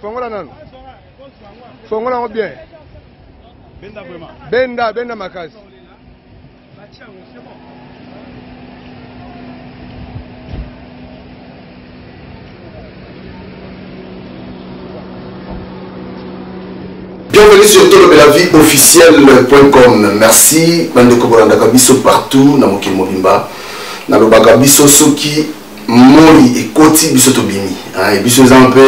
Fongola nanu. Fongola ngo bien. Benda vraiment. Benda, benda makasi. Bienvenue sur tolobela vie officielle.com. Merci bandeko bolandaka biso partout na mokili mobimba. Nalobaka biso soki moi ekoti biso tobimi hein, biso eza mpe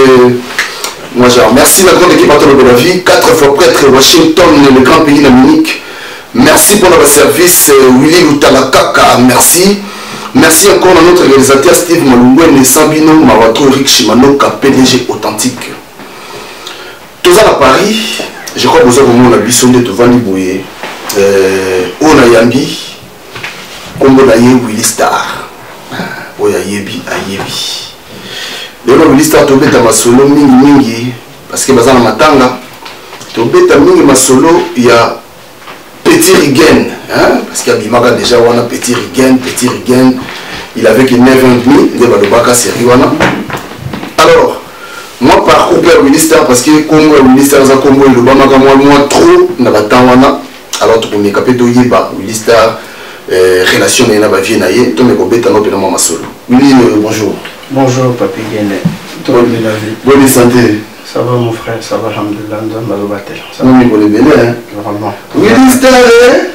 moi genre merci la grande équipe atolo de la vie quatre fois prêtre washington le grand pays na munich merci mpona baservice euh, willi lutala kaka merci merci encore na notre réalisateur steve malungwene sans bino mawato rik shimanoka pdg authentique toza na paris je crois boza komona biso nde tovandi boye euh, oyo na yambi kombo na ye willi star oyo ayebi ayebi lelo willi star tobeta masolo mingi mingi parceke baza na matanga tobeta mingi masolo ya petit rigen parceke abimaka deja wana petit rigen petit rigen il avait que 9 ans demi nde balobaka seri wana alors mwa parcours mpe ya willi star parceke kombo ya willi star eza kombo elobamaka mwa mwa trop na batemps wana alors tokomeka mpe toyeba willi star euh, relation na ye na bavie na ye tomeka kobeta no mpena mwa masolo willi euh, bonjour bonjour papi gene bonne santé Ça va mon frère, ça va, alhamdoulilah, nous sommes dans le bâtiment. Ça va, on est pour les Bénin. Hein? Vraiment. Willy Staré.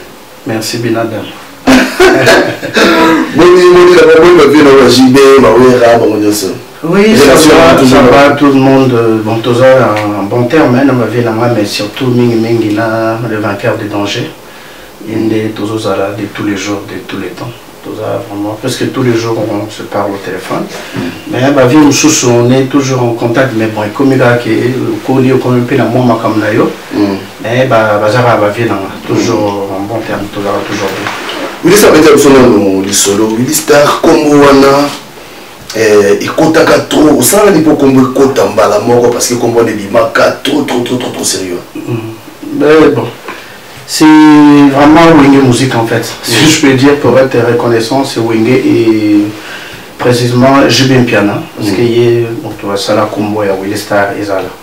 Merci, Binadam. boni boni na bamoni bavie na ola jb mawera bango nyonso va tout le monde euh, bon toza en bon terme na bavie na nga mais surtout mingi mingi na le vainqueur de danger ye nde tozozala de tous les jours de tous les temps toza vraiment presque tous les jours on se parle au téléphone mm. mais hein, bavie mosusu on est toujours en contact mais bon ekomi kaka ke okoli okomi mpe na mwa makambo na yo mm. mais baza kaka bavie nanga toujours en bon terme tozaka toujours bien willis abeta biso nano lisolo willis star nkombo wana eh, ekotaka trop osalaka lipo nkombo ekota mbala moko parce que nkombo wana ebimaka trop trop trop trop trop sérieux mm. eh, bon c'est vraiment wenge musique en fait si mm. je peux dire pour être reconnaissant c'est wenge et précisément jbmpiana parce mm. que ye moto asala nkombo ya willis star ezala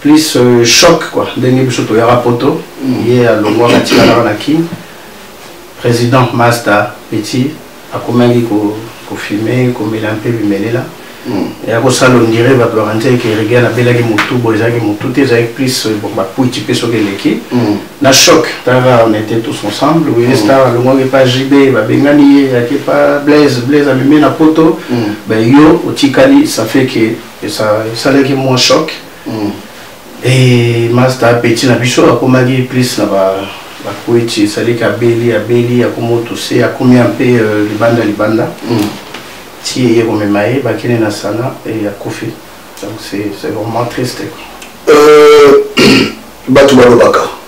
plus euh, choc quoi ndenge biso toyaka poto mm. ye alongwaka tikalaka na kin président masta petit akomaki kofilme komela mpe bimelela mm. ya kosala ondire bato bakanisa eke regal abelaki motu boye ezalaki motu te ezalaki plus euh, bapuiti mpe soki eleki mm. na choc tara on était tous ensemble westar alongwaki pa jb babengani ye yake pa blaise blaise amemi na poto yo otikali ça fait que esalaki mwa choc mm. e masta apeti na biso akomaki plus na bakweti esalaki abeli abeli akomotuse akomi mpe euh, libanda libanda mm. ti eye komema ye bakende na sana e akufi donc c'est vraiment triste euh, bato balobaka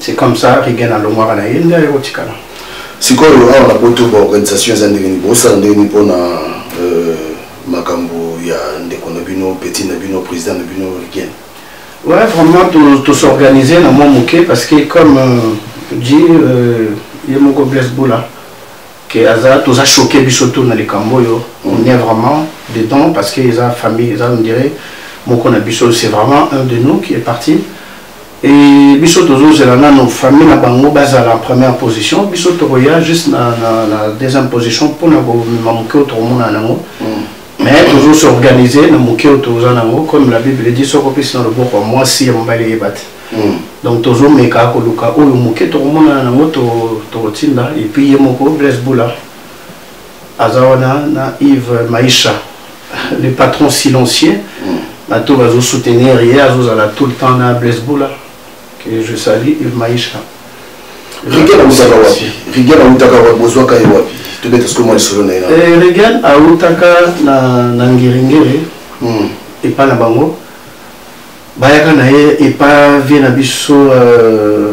c'est comme ça regen alongwaka na ye nde aye kotikala sikoyo awa na poto baorganisation eza ndenge nini bosala ndenge nini mpona euh, makambo ya ndeko na bino petit na bino président na bino regen ouais vraiment tosorganize na mwa moke parce que comme euh, dit euh, ye moko blaise boula que aza toza choqué biso to na likambo oyo on mm. est vraiment dedans parce que eza famille eza on dirait moko na biso c'est vraiment un de nous qui est parti Et biso tozozela nano famille na bango bazala en première position biso tokoya juste na, na, na deuxième position mpona komema moke oyo tokomona nango mm. mais tozo s'organiser na moke oyo toza nango comme la bible dit soko mpesi na loboko ya mwasi ya mobali eyeba te mm. donc tozomeka koluka oyo moke tokomonana nango tokotinda epuis ye moko blaise bula aza wana na Yves Maisha le patron silencieux hmm. bato oyo bazo soutenir ye azozala tout le temps na Blaise Bula que je salue Yves Maisha Regan awutaka wapi Regan awutaka wapi bozwaka ye wapi tobeta sikoyo mwa lisolo na ye eh, Regan awutaka na ngiringiri hmm. epai na bango bayaka na ye epa vie na biso euh,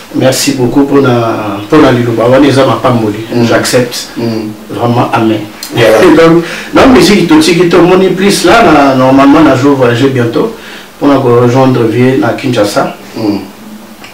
merci beaucoup pona pona liloba wana eza mapamboli mm. j'accepte mm. vraiment amen yeah. donc na musique totiki tomoni plus là na, normalement na jour voyager bientôt pona ko rejoindre vie na kinshasa mm.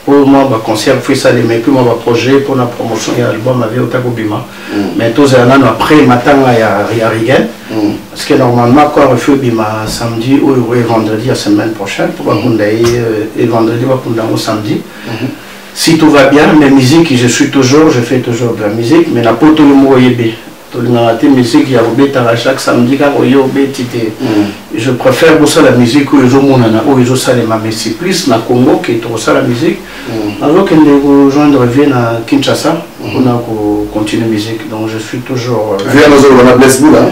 po mwa baconcert fo esalema epuis mwa baprojet mpona promotion ya album avie ota kobima mm. mais tozala nano après matanga ya rigen mm. parce que normalement akor efi obima samedi oyo oye vendredi ya semaine prochaine mpo bakunda ye euh, e vendredi bakunda yango samedi Mhm. Si tout va bien, mais musique, je suis toujours, je fais toujours de la musique, mais la poto le mot yebe. tolingaka te musique ya kobetaka chaque samedi kaka oye obeti te mhm. je préfère kosala musique oyo ezomonana oyo ezosalema mais c'est plus na congo ke tokosala musique mhm. nazokende kojoindre vie na kinshasa mpona kocontinue musique donc je suis toujours euh, vie nazoloba na blesbula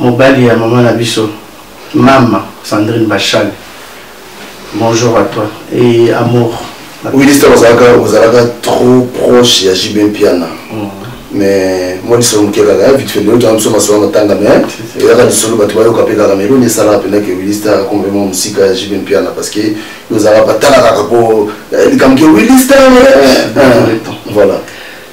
Mobali ya maman na biso mama Sandrine Bachal. Bonjour à toi et amour. Oui, liste ozalaka ozalaka trop proche ya JB Mpiana. Mm. mais moi lisolo moke kaka ya vite fait lelo tanga biso masolo matanga mais eyaka lisolo bato bayoka mpe kaka mais eloni esalaka mpenza ke willis ta complètement mosika ya jibe mpiana parce que ozalaka batala kaka mpo likambo ke willis ta voilà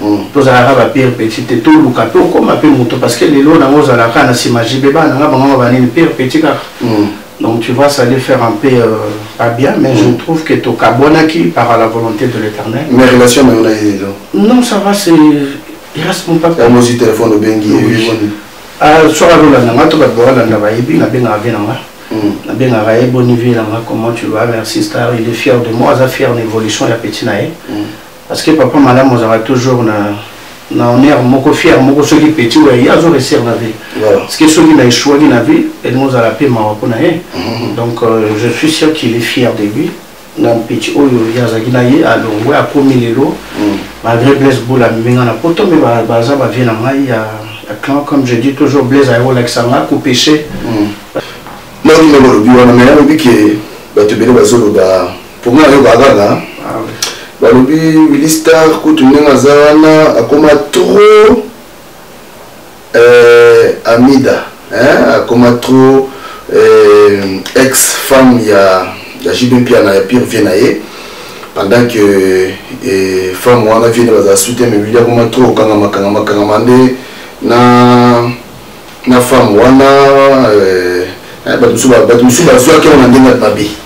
Mm. tozalaka ba pire petit te toluka mpe okoma mpe moto parce que lelo nango ozalaka na nsima jibe bana nga bango banini pire petit kaka mm. donc tu vois ça allait faire un peu euh, pas bien mais mm. je trouve que tokabwanaki par la volonté de l'éternel mais relation na yo na ye lelo non ça va c'est il reste mon papa yango ozwi telefone obengi ye soki azolanda nga to bato baolanda bayebi nabengaka vie na nga nabengaka ye boni vie na nga comment tu vas merci star il est fier de moi aza fier na évolution ya petit na ye Parce que papa malamu azalaka toujours na na honneur moko fier moko soki petit oyo ye azo réussir na vie parce que soki na échouaki na vie elingi ozala mpe mawa mpo na ye mhm. donc euh, je suis sûr qu'il est fier de lui na petit oyo ye azalaki na ye alongwe akomi lelo mhm. malgré blaise bola amemi nga na poto me baza bavie na ngai ya clan comme je dis toujours blaise aye kolakisa nga kopeshe mhm. naoki na bolobi wana me alobi ke bato ebele bazoloba mpo nga ayoka kaka ah balobi willi star kutu ndenge aza wana akoma trop eh, amida eh, akoma trop eh, ex femme ya ya jb mpiana ya pire vie na ye pendant que eh, femme wana vie nde bazala soutien mais willi akoma trop okangama kangama kangama nde na na femme wana euh, eh, bato mosusu bato mosusu bazwaki yango na ndenge mabe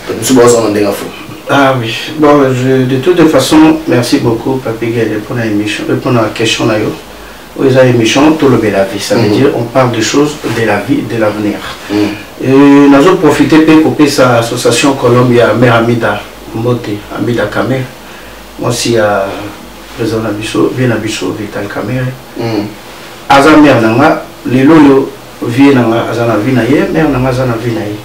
bato mosusu bazwa na ndenge fo Ah oui, bon, je, de toutes les façons, merci beaucoup, Papi Guélé, pour la émission, euh, pour la question là, où ils ont émission, tout le bel avis. Ça veut mm -hmm. dire, on parle de choses de la vie, de l'avenir. Mm -hmm. Et nous avons profité pour couper sa association Colombia Mère Amida, Mbote, Amida Kamé. Moi aussi, à président na biso vie na biso vital kamere mm. aza mare na nga lelo oyo vie na nga aza na vie na ye mare na nga aza na vie na ye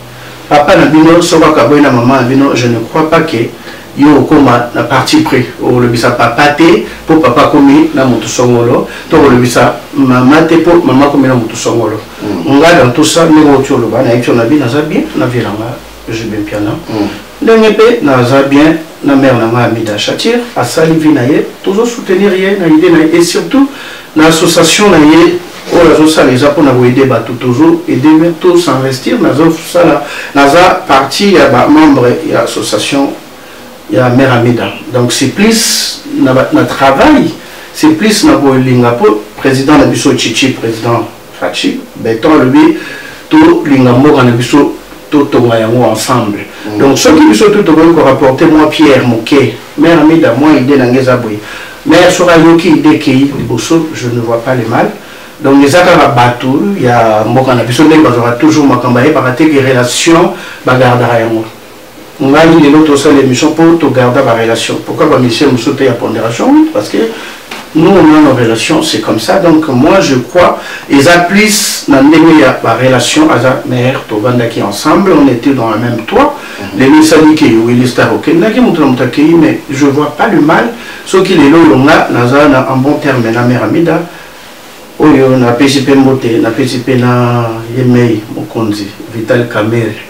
papa na bino soki akaboyi na mama na bino je ne crois pas que yo okoma na parti pris olobisa papa te mpo papa akomi na motu songolo to kolobisa mama te mpo mama akomi na motu songolo mm. nga dans tout ça ndenge oti oloba nayebi so na bino aza bien na vie na nga JB Piana mm. ndenge mpe naza bien na mère na ngai Amida Shatir asali vie na ye tozo soutenir ye na idée na ye et surtout na association na ye oyo azosala eza mpona koede bato tozo ede to s'investir nazosala naza partie ya bamembre ya association ya mère Amida donc c'est plus na, na travail c'est plus na kolinga mpo président na biso chichi président Fatshi beton alobi tolinga mboka na biso totonga yango ensemble mm. donc soki biso tu tokoki korapporte mwa pierre moke mare amida mwa idée na ngai eza boye mare soki ayoki idée kei liboso je ne vois pas le mal donc eza kaka bato ya mboka na biso ndenge bazwaka toujours makambo ayebaka te ke relation bagardaka yango ngai lelo tosala emission po to garda ba relation pourquoi ba musicien mosusu te ya ponderation oui parce que nous on a nos relations c'est comme ça donc moi je crois eza plus na ndenge ya ba relation aza mère tovandaki ensemble on était dans la même toit mhm. lelo esali ke wili star okendaki moto na moto akei mais je vois pas le mal soki lelo oyo nga naza na en bon terme na mère amida oyo napesi mpe mbote napesi mpe na yemei mokonzi vital kamere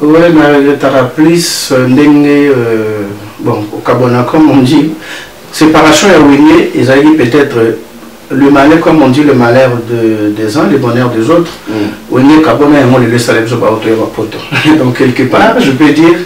Ouais, na regrettaka plus euh, ndenge euh, bon okabona comme on dit séparation ya wenge ezalaki peut-être le malheur comme on dit le malheur de, des uns le bonheur des autres mm. wenge kabona yango lelo esala biso baoto ya bapoto donc quelque part je peux dire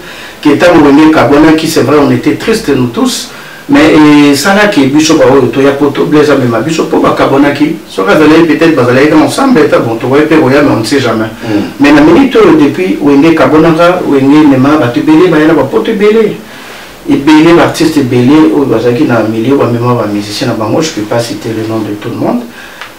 que ntango wenge kabonaki c'est vrai on était triste nous tous Mais esala ke biso ba oyo toya poto Blaise amema biso mpo bakabwanaki soki azalaki peut-être bazalaki kaka ensemble eta bon tokoki mpe koya mais on ne sait jamais mm. mais na minute oyo depuis wenge kabwanaka wenge mema bato ebele baya na bapoto ebele ebele baartiste ebele oyo bazalaki na milieu bamema bamusicien na bango je peux pas citer le nom de tout le monde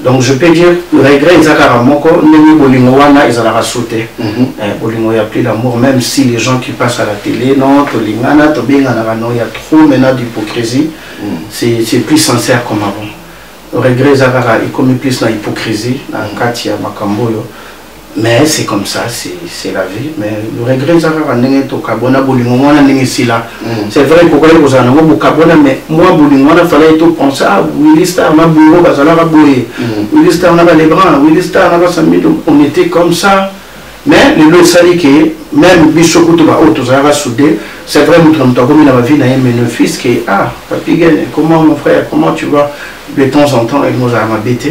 donc je peux dire regret eza kaka moko ndenge bolingo wana ezalaka su te mhm. eh, bolingo ya plus l'amour même si les gens qui passent à la télé non tolingana tobenganaka non ya trop maintenant d'hypocrisie mhm. c'est plus sincère comme avant regret eza kaka ekomi plus na hypocrisie na kati ya makambo oyo mais c'est comme ça c'est la vie mais le regret eza kaka ndenge tokabona bolingo ngo wana ndenge esila mm. c'est vrai kokaki kozala nango bokabona mais mwa bolingo wana falaki topense a ah, willi star na bongo bazalaka boye mm. willi star na balebrun willi star na basamido on était comme ça mais lelo esali ke même biso kutu baoyo tozalaka soude c'est vrai moto na moto akomi na bavi na ye mais ne fils ke ah papigen comment mon frère comment tu vois de temps en temps ekozala mabe te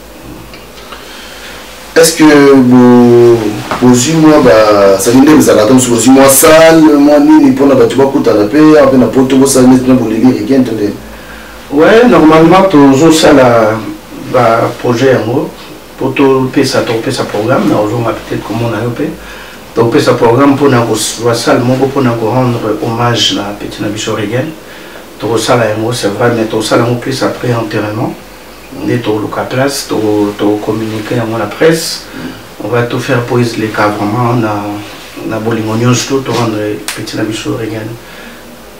est ce que bozwi mwa basaki nde ezalaka to mosusu bozwi mwa sale mwa nini mpona bato bakutana mpe awa mpe na poto bosala neti na bolingi rien to ndeni we normalement tozosala baprojet yango mpo topesa tokopesa programme na ozonga peut-être komona yo mpe tokopesa programme mpona kozwa sale moko mpona korendre hommage na petit na biso regen tokosala yango c'est vrai mais tokosala yango plus après enterrement nde toluka place tocommunike yango na presse on va tout faire po ezileka vraiment na, na bolingo nyonso to torendre peti na biso regan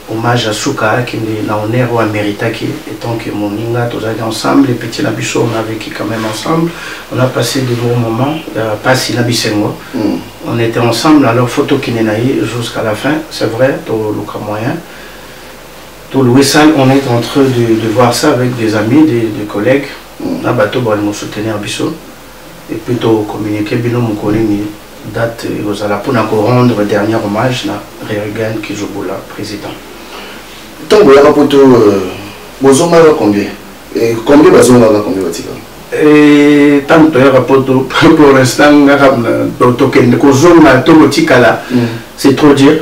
hommage ya suka akende na honneur oyo améritaki etant que moninga tozalaki ensemble peti na biso on a vécu quand même ensemble on a passé de bons moments ya mpasi na bisengo mm. on était ensemble alors faut tokende na ye jusqu'à la fin c'est vrai toluka moyen To louer ça, on est en train de, de voir ça avec des amis, des, des collègues. Mm. Na bato ba nous soutenir biso. Et puis to communiquer bino mokoni ni date ekozala mpona korendre dernier hommage na reagan kizobola président ntango oyaka poto euh, bozongaka combien combien bazongaka combien batika ntango toyaka poto pour l'instant ngaka tokende kozonga to kotikala mm. c'est trop dire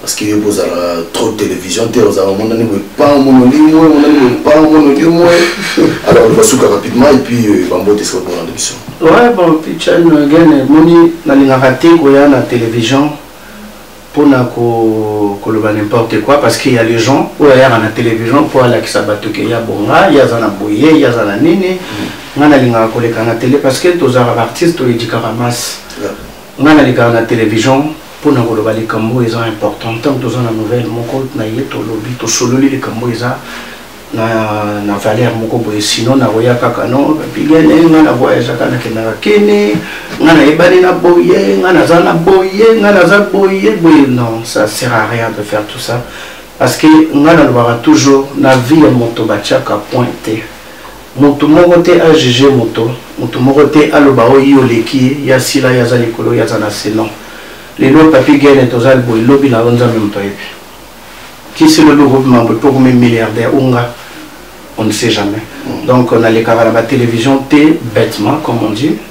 parce que yo bozala trop de télévision te ozala omonani boye pa omonoli moye omonani boye pa omonoli moye alors basuka rapidement et puis euh, bambote esika komona nde biso ouais bon pichane gene moni nalingaka te koya na télévision mpona koloba n'importe quoi parce que ya les gens oyo ayaka na télévision mpo alakisa bato ke ya bonga ye aza na boye ye aza na nini mm. ngai nalingaka koleka na télé parce que tozalaka baartiste toyedikaka masse ngai nalikaka na télévision mpo na koloba likambo oyo eza important ntango toza na nouvelle moko na ye tolobi tosololi likambo oyo eza na, na valeur moko boye sino nakoya kaka no bigene ngai na voyagaka nakendaka kene ngai nayebani na boye ngai naza na boye ngai naza boye boye non ça sert à rien de faire tout ça parce que ngai nalobaka toujours na vie ya moto batiaka point te Mutu moko te a juger moto, mutu moko te aloba oh yy oleki ye, ye asila, ye aza likolo, ye aza nase non. Lelo Papy Gene tozal boye, lobi na yo Nzambe moto ayebi. Kisi lobi okobima boye pe okomi milliardaire ou nga, on ne sait jamais. Donc nalekaka na ba television te betement comme on dit.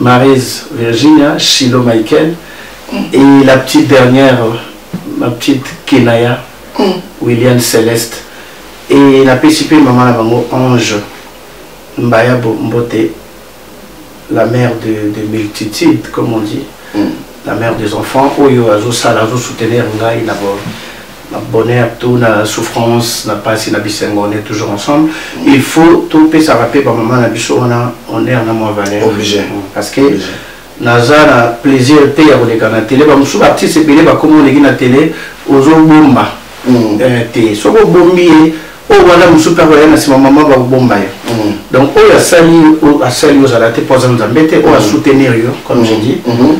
Maryse Virginia, Shilo Michael et la petite dernière, ma petite Kenaya, William Celeste. Et la PCP maman la bango Ange Mbaya Mbote, la mère de, de multitude, comme on dit, la mère des enfants, oyo azo sala, azo soutenir ngai na bo na bonheur tout na souffrance na pasi na bisengo on est toujours ensemble mm. il faut topesaka mpe bamama na biso wana honneur na mwa valeur obligé mm. parce que obligé. naza na plaisir mpe ya koleka na tele bamosusu baartiste ebele bakomi oleki na tele ozobomba mm. eh, te soki obombi ye oyo wana mosusu mpe akoya na nsima mama bakobomba yo mm. donc oyo asali asali ozala te mpo aza nzambe te oyo mm. asoutenir yo comme je mm. dis mm-hmm.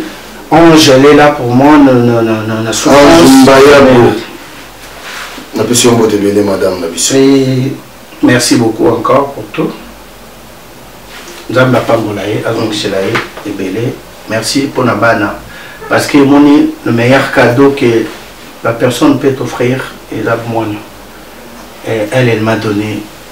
Ange, elle est là pour moi, na, na, na, na, na souffrance. Ange Mbayabo. Na pesi yombo te bele madame na biso. Et merci beaucoup encore pour tout. Nzambe apambola ye, azongisela ye ebele. Merci pour na bana. Parce que moni le meilleur cadeau que la personne peut t'offrir est la moine. Et elle, elle m'a donné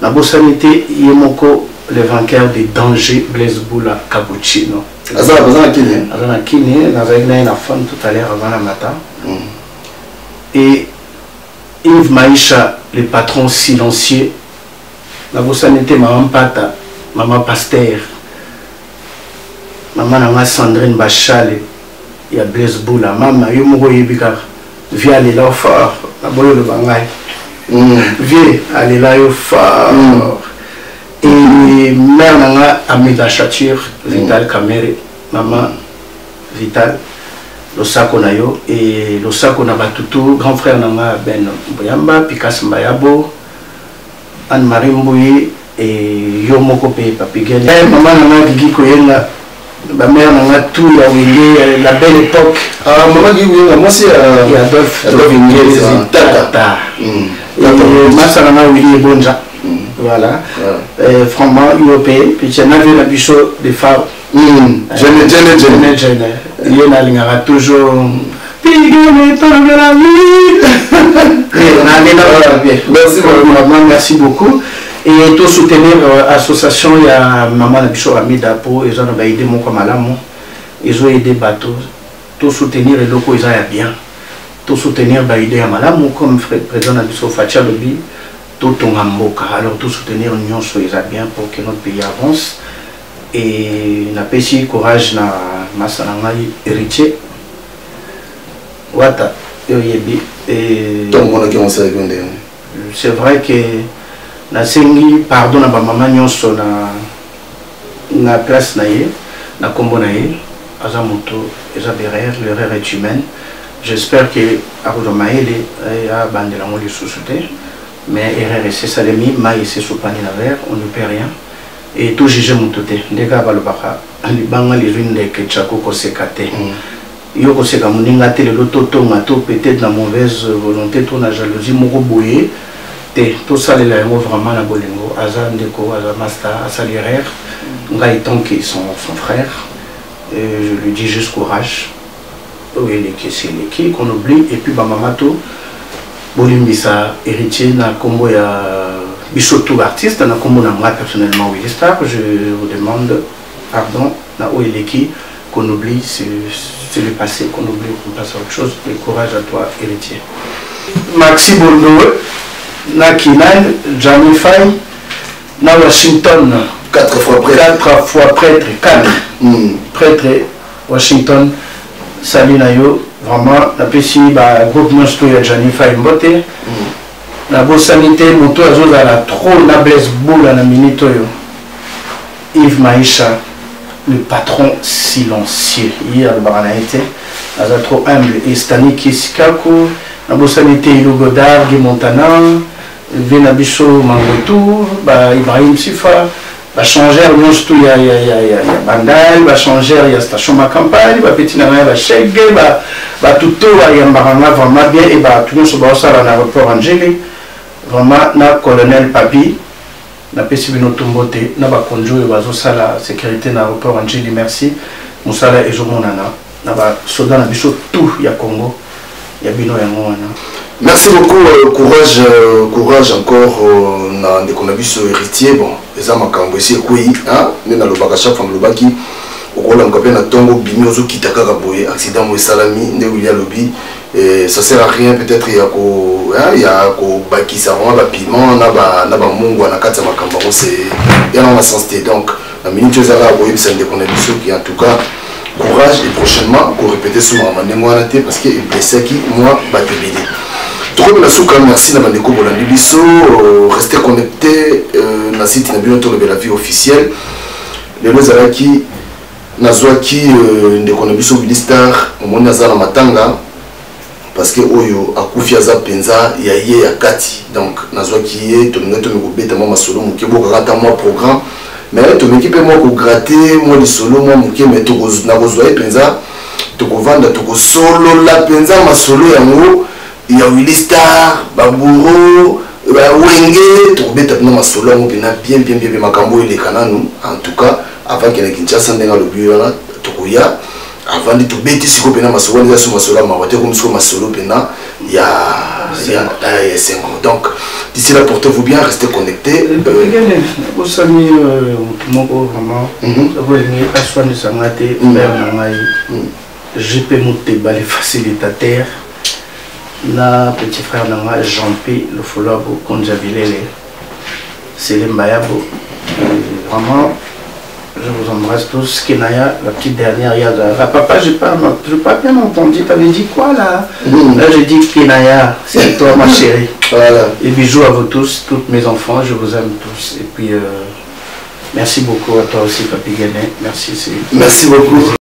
Na bosani te ye moko le vainqueur de danger Blaise Bula Cappuccino. Aza aza na kini. Aza na kini nazalaki na ye na femme tout à l'heure avant na mata. Mm. Et Yves Maisha le patron silencieux. Na bosani te maman Pata, maman Pasteur. mama na nga sandrine bashale ya blaise bula mama yo moko oyebi kaka vie alela yo fort naboyi oloba ngai mm. vie alela yo fort mm. et mare na nga amida chature mm. vital camere mama vital losako na yo e losako na batutu grand frère na nga ben mboyamba pikas mbayabo Anne Marie Mbuyi et yo moko pe Papi Gene. Eh maman na nga Gigi Koyenga ba mère na nga tout ya Wenge la belle époque. Ah maman Gigi Koyenga moi c'est euh, ya Adolphe Adolphe Ngezi tata. Tata. Mm. Et masa na nga Willy Ebonja. Mm. Voilà. Yeah. Euh, franchement yo pe puis tu as vu la bicho de Faro. Hmm, jene jene jene jene ye nalingaka toujours pigene tolobela vite eh, merci beaucoup merci beaucoup et to soutenir euh, association ya mama na biso amida po eza na baide moko malamu ezo aide bato to soutenir eloko eza ya bien to soutenir baide ya malamu comme président na biso fatia lobi totonga mboka alors to soutenir nyonso eza bien pour que notre pays avance Et napesi courage na masa na ngai héritier wata yo oyebi tomonaki mosalaki ndenge c'est vrai que nasengi pardon na bamama nyonso na na place na ye na nkombo na ye aza moto eza berere l'erreur est humaine j'espère que akozwa mayele eh, abandela yango lisusu te mais erreur esesalemi mai esesopani na verre on ne peut rien et to juger mutu te nde kaka balobaka libanga lizwi ndeke chako koseka te mm. yo koseka moninga te lelo totonga to peut-être na mauvaise volonté to na jalousie moko boye te tosalela yango vraiment na bolingo aza ndeko aza masta asali erreur mm. ngai tant que son, son frère euh, je lui dis juste courage oyo eleki esi eleki qu'on oublie et puis bamama to bolimbisa héritier na nkombo ya biso tout artiste na nkombo na ngai personnellement Willy Star je vous demande pardon na oyo eleki qu'on oublie c'est le passé qu'on oublie qu'on passe à autre chose le courage à toi héritier Maxi Bondowe na Kinan Jamie Faye na Washington quatre fois prêtre quatre fois prêtre quatre mm. prêtre Washington salut na yo vraiment napesi ba groupe nyonso to ya Gianni Fay mbote nabosani te moto azozala trop na Blaise Bula na minute oyo Yves Maisha le patron silencieux ye alobaka na ye te aza trop humble et Stanley Kisikaku nabosani te Ilu Godard Guy Montana vie na biso Mangotu ba Ibrahim Sifa ba changeur nyonso tu ya, ya, ya, ya, ya bandal ba changeur ya station ma campagne bapeti na ngai ba shege bato to bayambaka ngai vraiment bien e bato nyonso baosala na report angele vraiment na colonel papi napesi bino tumbo te na bakonzi oyo bazosala sécurité na report angele merci mosala ezomonana na ba soda na biso tout ya Congo ya bino yango wana merci beaucoup euh, courage euh, courage encore euh, na ndeko na biso héritier bon eza makambo esi ekwei nde nalobaka chaque fois nalobaki okolamuka mpe na ntongo bimi ozokita kaka boye accident mo esalami nde wili alobi Et ça sert à rien peut-être ya ko hein, ya ko bakisa vraiment ba piment na ba na ba mungwa na kati ya makambo yango c'est ya na sens te donc na minute ezala koyebisa ndeko na biso qui en tout cas courage et prochainement ko répéter sur ma ndenge wana te parce que eblessaki moi bato ebele tokomi na suka merci na bandeko bolandi biso euh, reste connecté euh, na site na bino tolobela vie officielle lelo ezalaki nazwaki euh, ndeko na biso Willy Star omoni aza na matanga parce que oyo akufi aza mpenza ya ye ya kati donc nazwaki ye tolingaki tomi kobeta mwa masolo moke bokaka ata mwa programme mais tomeki mpe mwa kograte mwa lisolo mwa moke mai nakozwa ye mpenza tokovanda tokosolola mpenza masolo yango ya Willy Star ba bourreau ba wenge tokobeta bino masolo yango mpena bien bien bien makambo oyo eleka nanu en tout cas avant kende Kinshasa ndenge alobi wana tokoya avant de tobeti sikoyo mpena masolo wana eza so masolo ya mawa te ekomi sikoyo masolo mpena ya ya esengo donc d'ici là portez-vous bien restez connecté osami motu moko vraiment okolingi aswanisa nga te père na ngai jp moteba le facilitateur na petit frère de moi, jean le konjavilele c'est C'est Bayabo vraiment je vous embrasse tous Kenaya la petite dernière Yaza ah, papa j'ai pas pas bien entendu t'avais dit quoi là mm. là j'ai dit Kenaya c'est toi ma chérie voilà et bisous à vous tous toutes mes enfants je vous aime tous et puis euh, merci beaucoup à toi aussi Papi Guéné merci merci beaucoup